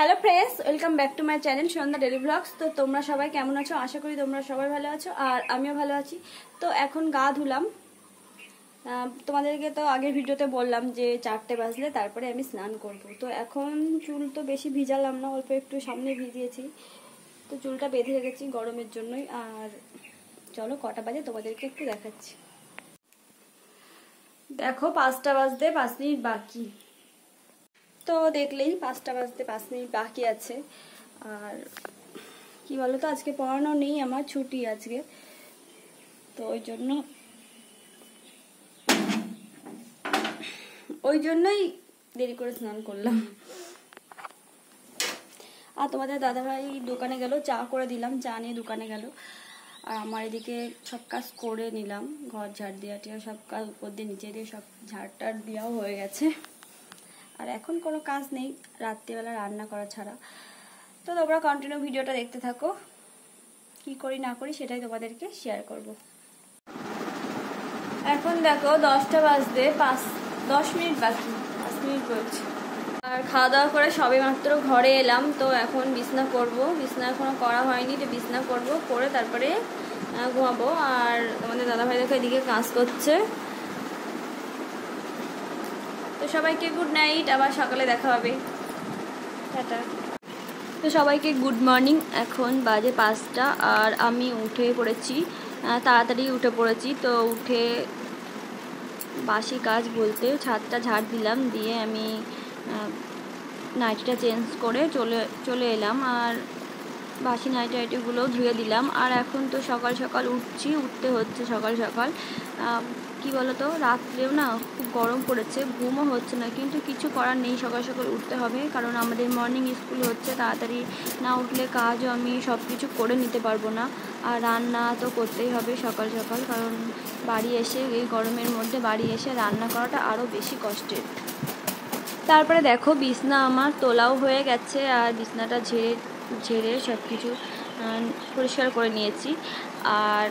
Hello friends welcome back to my channel Sandhya daily blogs তো তোমরা সবাই কেমন আছো? আশা করি তোমরা সবাই ভালো আছো, আর আমিও ভালো আছি। তো এখন গা ধুলাম। তোমাদেরকে তো আগের ভিডিওতে বললাম যে চারটে বাজলে তারপরে আমি স্নান করব। তো এখন চুল তো বেশি ভিজালাম না, অল্প একটু সামনে ভিজিয়েছি। তো চুলটা বেঁধে রেখেছি গরমের জন্যই। আর চলো, কটা বাজে তোমাদেরকে একটু দেখাচ্ছি। দেখো, পাঁচটা বাজতে পাঁচ মিনিট বাকি। তো দেখলেই পাঁচটা বাজতে পাঁচ মিনিট বাকি আছে। আর কি বলতো, আজকে পড়ানো নেই, আমার ছুটি আজকে। তো ওই জন্য ওই জন্যই দেরি করে স্নান করলাম। আর তোমাদের দাদাভাই দোকানে গেল, চা করে দিলাম, চা নিয়ে দোকানে গেল। আর আমার এদিকে সব কাজ করে নিলাম, ঘর ঝাড় দেওয়া টিয়া সব কাজ উপর দিয়ে, নিচে দিয়ে সব ঝাড় টাড় দেওয়াও হয়ে গেছে। আর এখন কোনো কাজ নেই, রাত্রিবেলা রান্না করা ছাড়া। তো তোমরা কন্টিনিউ ভিডিওটা দেখতে থাকো। কি করি না করি সেটাই তোমাদেরকে শেয়ার করব। এখন দেখো দশটা বাজতে পাঁচ, দশ মিনিট বাকি, পাঁচ মিনিট বলছি। আর খাওয়া দাওয়া করে সবে মাত্র ঘরে এলাম, তো এখন বিছনা করব। বিছনা এখনও করা হয়নি, তো বিছনা করব, করে তারপরে ঘুমাবো। আর তোমাদের দাদাভাই দেখো এদিকে কাজ করছে। তো সবাইকে গুড নাইট আবার সকালে দেখা হবে। তো সবাইকে গুড মর্নিং এখন বাজে পাঁচটা, আর আমি উঠে পড়েছি তাড়াতাড়ি উঠে পড়েছি, তো উঠে বাসি কাজ বলতে ছাদটা ঝাড় দিলাম, দিয়ে আমি নাইটিটা চেঞ্জ করে চলে চলে এলাম, আর বাসি নাইটি নাইটিগুলো ধুয়ে দিলাম। আর এখন তো সকাল সকাল উঠছি, উঠতে হচ্ছে সকাল সকাল। কি বলতো? রাত্রেও না খুব গরম পড়েছে, ঘুমও হচ্ছে না। কিন্তু কিছু করার নেই, সকাল সকাল উঠতে হবে। কারণ আমাদের মর্নিং স্কুল হচ্ছে, তাড়াতাড়ি না উঠলে কাজও আমি সব কিছু করে নিতে পারব না। আর রান্না তো করতেই হবে সকাল সকাল, কারণ বাড়ি এসে, এই গরমের মধ্যে বাড়ি এসে রান্না করাটা আরও বেশি কষ্টের। তারপরে দেখো, বিছনা আমার তোলাও হয়ে গেছে, আর বিছনাটা ঝেড়ে ঝেড়ে সব কিছু পরিষ্কার করে নিয়েছি। আর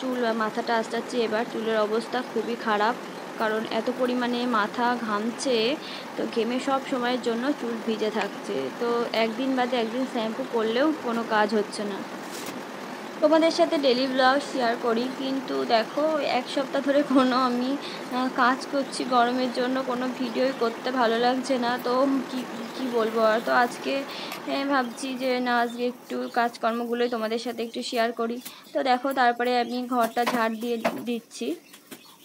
চুল মাথাটা আস্তাচ্ছি এবার। চুলের অবস্থা খুবই খারাপ, কারণ এত পরিমাণে মাথা ঘামছে, তো ঘেমে সব সময়ের জন্য চুল ভিজে থাকছে। তো একদিন বাদে একদিন শ্যাম্পু করলেও কোনো কাজ হচ্ছে না। তোমাদের সাথে ডেলি ব্লগ শেয়ার করি, কিন্তু দেখো, এক সপ্তাহ ধরে কোনো আমি কাজ করছি, গরমের জন্য কোনো ভিডিওই করতে ভালো লাগছে না, তো কি কি বলব আর? তো আজকে ভাবছি যে না, আজকে একটু কাজকর্মগুলোই তোমাদের সাথে একটু শেয়ার করি। তো দেখো, তারপরে আমি ঘরটা ঝাড় দিয়ে দিচ্ছি।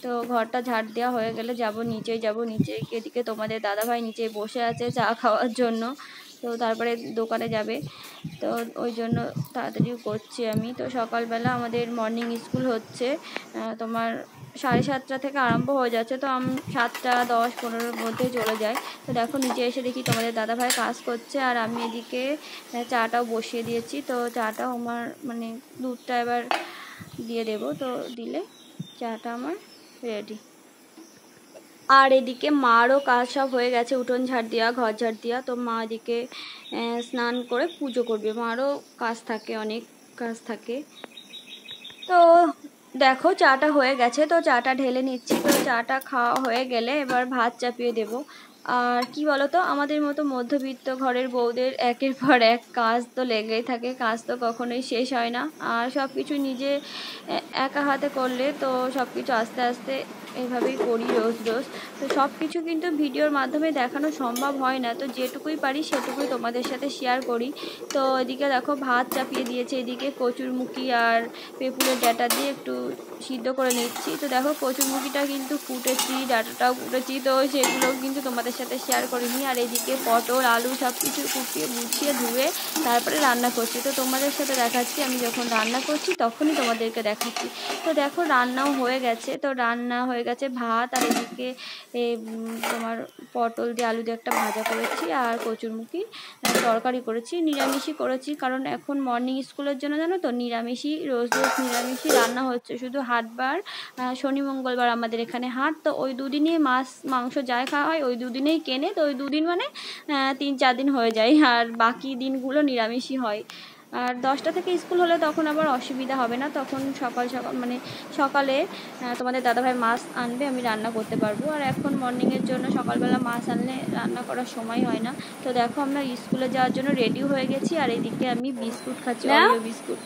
তো ঘরটা ঝাড় দেওয়া হয়ে গেলে যাব নিচে যাব, নিচে এদিকে তোমাদের দাদাভাই নিচে বসে আছে চা খাওয়ার জন্য। তো তারপরে দোকানে যাবে। তো ওই জন্য তাড়াতাড়ি করছি আমি। তো সকালবেলা আমাদের মর্নিং স্কুল হচ্ছে। তোমার সাড়ে সাতটা থেকে আরম্ভ হয়ে যাচ্ছে। তো আমি, সাতটা, দশ, পনেরোর মধ্যে চলে যাই তো দেখো, নিচে এসে দেখি তোমাদের দাদাভাই কাজ করছে। আর আমি এদিকে চাটাও বসিয়ে দিয়েছি। তো চাটাও আমার মানে দুধটা এবার দিয়ে দেবো। তো দিলে চাটা আমার রেডি আর এদিকে মারও কাজ সব হয়ে গেছে, উঠোন ঝাড় দেওয়া, ঘর ঝাড় দেওয়া, তো মা এদিকে স্নান করে পুজো করবে। মারও কাজ থাকে, অনেক কাজ থাকে। তো দেখো চাটা হয়ে গেছে, তো চাটা ঢেলে নিচ্ছি। তো চাটা খাওয়া হয়ে গেলে এবার ভাত চাপিয়ে দেব। আর কি বলতো, আমাদের মতো মধ্যবিত্ত ঘরের বউদের একের পর এক কাজ তো লেগেই থাকে, কাজ তো কখনোই শেষ হয় না। আর সব কিছু নিজে একা হাতে করলে তো সব কিছু আস্তে আস্তে এইভাবেই করি রোজ রোজ। তো সব কিছু কিন্তু ভিডিওর মাধ্যমে দেখানো সম্ভব হয় না। তো যেটুকুই পারি সেটুকুই তোমাদের সাথে শেয়ার করি। তো এদিকে দেখো ভাত চাপিয়ে দিয়েছে, এদিকে কচুরমুখী আর পেঁপুরের ডাটা দিয়ে একটু সিদ্ধ করে নিচ্ছি। তো দেখো কচুরমুখিটা কিন্তু ফুটেছি, ডাটাটাও ফুটেছি, তো সেগুলো কিন্তু তোমাদের সাথে শেয়ার করিনি। আর এদিকে পটল, আলু সব কিছু কুটিয়ে গুছিয়ে ধুয়ে তারপরে রান্না করছি। তো তোমাদের সাথে দেখাচ্ছি, আমি যখন রান্না করছি তখনই তোমাদেরকে দেখাচ্ছি। তো দেখো রান্নাও হয়ে গেছে। তো রান্না হয়ে গেছে ভাত, আর এদিকে তোমার পটল দিয়ে আলু দিয়ে একটা ভাজা করেছি, আর কচুরমুখী তরকারি করেছি, নিরামিষই করেছি, কারণ এখন মর্নিং স্কুলের জন্য জানো তো, নিরামিষই, রোজ রোজ নিরামিষই রান্না হচ্ছে, শুধু হাটবার শনি, মঙ্গলবার আমাদের এখানে হাট, তো ওই দুদিনই মাছ, মাংস যাই খাওয়া হয়, ওই দুদিনেই কেনে, তো ওই দুদিন মানে তিন চার দিন হয়ে যায়, আর বাকি দিনগুলো নিরামিষই হয়। আর দশটা থেকে স্কুল হলে তখন আবার অসুবিধা হবে না। তখন সকাল সকাল মানে সকালে তোমাদের দাদাভাই মাছ আনবে আমি রান্না করতে পারব। আর এখন মর্নিংয়ের জন্য সকালবেলা মাছ আনলে রান্না করার সময় হয় না। তো দেখো আমরা স্কুলে যাওয়ার জন্য রেডি হয়ে গেছি। আর এইদিকে আমি বিস্কুট খাচ্ছি বিস্কুট।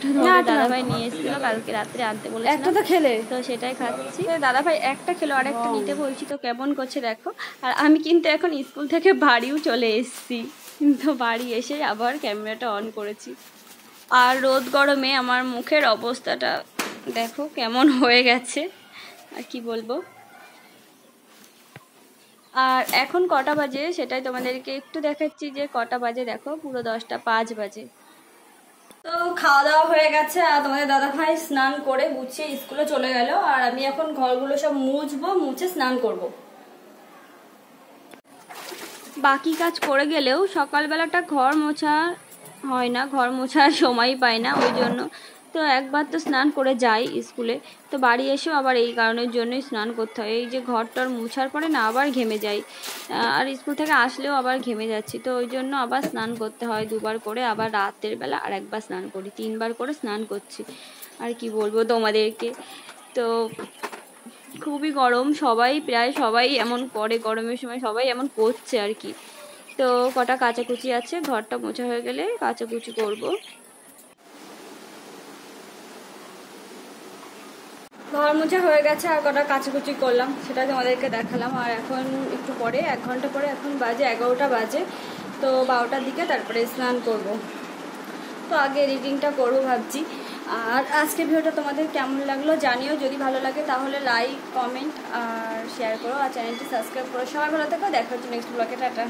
দাদাভাই নিয়ে এসেছিল কালকে রাত্রে আনতে একটা বলেছিলাম তো খেলে। তো সেটাই খাচ্ছি। দাদাভাই একটা খেলো আর একটা নিতে বলছি তো কেমন করছে দেখো। আর আমি কিন্তু এখন স্কুল থেকে বাড়িও চলে এসেছি। কিন্তু বাড়ি এসে আবার ক্যামেরাটা অন করেছি। আর রোদ গরমে আমার মুখের অবস্থাটা দেখো কেমন হয়ে গেছে। আর কি বলব? আর এখন কটা বাজে সেটাই তোমাদেরকে একটু দেখাচ্ছি যে কটা বাজে, দেখো পুরো দশটা পাঁচ বাজে। তো খাওয়া দাওয়া হয়ে গেছে আর তোমাদের দাদা ভাই স্নান করে গুছিয়ে স্কুলে চলে গেল আর আমি এখন ঘরগুলো সব মুছবো, মুছে স্নান করব। বাকি কাজ করে গেলেও সকালবেলাটা ঘর মোছা হয় না, ঘর মোছার সময় পাই না, ওই জন্য। তো একবার তো স্নান করে যাই স্কুলে। তো বাড়ি এসেও আবার এই কারণের জন্যই স্নান করতে হয়। এই যে ঘরটার মুছার পরে না আবার ঘেমে যাই। আর স্কুল থেকে আসলেও আবার ঘেমে যাচ্ছি। তো ওই জন্য আবার স্নান করতে হয় দুবার করে। আবার রাতের বেলা আর একবার স্নান করি। তিনবার করে স্নান করছি। আর কি বলব তোমাদেরকে? তো খুবই গরম। সবাই প্রায় সবাই এমন করে গরমের সময় সবাই এমন করছে আর কি। তো কটা কাচাকুচি আছে, ঘরটা মোছা হয়ে গেলে কাচাকুচি করব। ঘর মোছা হয়ে গেছে আর কটা কাচাকুচি করলাম, সেটা তোমাদেরকে দেখালাম। আর এখন একটু পরে, এক ঘণ্টা পরে এখন বাজে এগারোটা বাজে, তো বারোটার দিকে তারপরে স্নান করব। তো আগে এডিটিংটা করব ভাবছি। আর আজকে ভিডিওটা তোমাদের কেমন লাগল জানিও, যদি ভালো লাগে তাহলে লাইক কমেন্ট আর শেয়ার করো। আর চ্যানেলটি সাবস্ক্রাইব করো। সবাই ভালো থেকো, দেখা হচ্ছে নেক্সট ব্লগে টাটা।